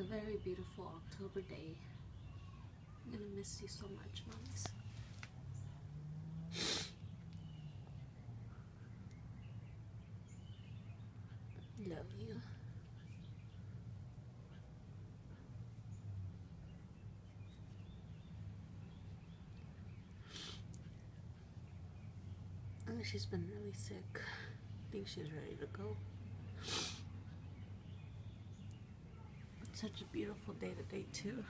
a very beautiful October day. I'm gonna miss you so much, mommies. Love you. She's been really sick. I think she's ready to go. Such a beautiful day today, too.